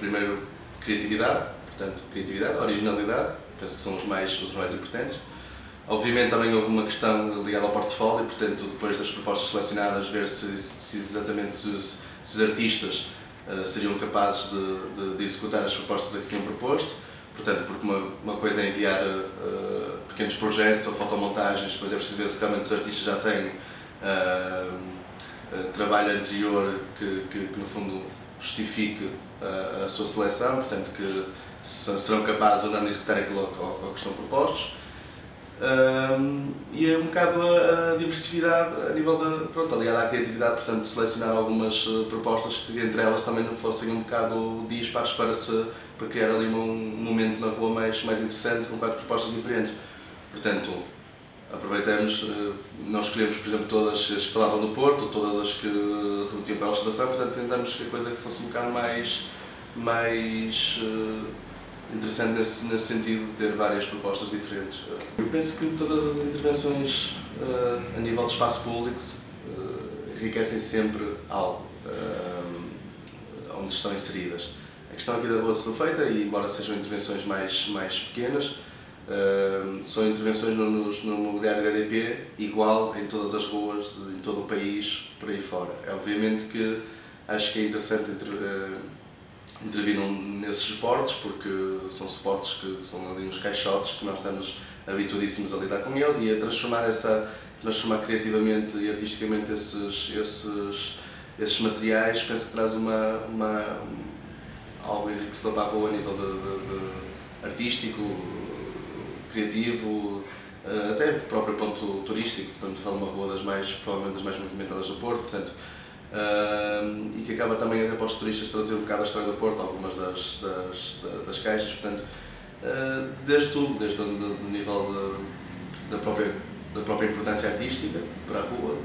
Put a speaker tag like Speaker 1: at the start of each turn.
Speaker 1: primeiro, criatividade, portanto, criatividade, originalidade, penso que são os mais, os mais importantes. Obviamente também houve uma questão ligada ao portfólio, portanto, depois das propostas selecionadas, ver se, se exatamente se, se os artistas uh, seriam capazes de, de, de, executar as propostas a que se tinham proposto. Portanto, porque uma, uma coisa é enviar uh, pequenos projetos ou fotomontagens, depois é preciso ver se realmente os artistas já têm uh, trabalho anterior que, que, que, no fundo justifique a sua seleção, portanto que serão capazes ou não de executar aquilo ao, que estão propostos. Um, e é um bocado a, a, diversidade a nível da, pronto, ligada à criatividade, portanto, selecionar algumas uh, propostas que entre elas também não fossem um bocado dispares para, se, para criar ali um momento na rua mais, mais interessante, com quatro propostas diferentes. Portanto, aproveitamos, uh, não escolhemos, por exemplo, todas as que falavam do Porto, ou todas as que remetiam para a ilustração, portanto, tentamos que a coisa fosse um bocado mais, mais uh, interessante nesse, nesse sentido ter várias propostas diferentes. Eu penso que todas as intervenções uh, a nível de espaço público enriquecem sempre algo onde estão inseridas. A questão aqui da rua são feita e embora sejam intervenções mais, mais pequenas, são intervenções no, no, no mobiliário da EDP igual em todas as ruas, em todo o país, por aí fora. É obviamente que acho que é interessante entre, interviram nesses suportes, porque são suportes que são ali uns caixotes que nós estamos habituadíssimos a lidar com eles e a transformar essa transformar criativamente e artisticamente esses esses esses materiais penso que traz uma, uma algo enriquecedor para a rua a nível de, de, de artístico criativo até do próprio ponto turístico portanto se fala uma rua das mais provavelmente das mais movimentadas do Porto portanto Uh, e que acaba também até para os turistas traduzir um bocado a história do Porto, algumas das, das, das caixas, portanto, uh, desde tudo, desde o nível da, própria, da própria importância artística para a rua,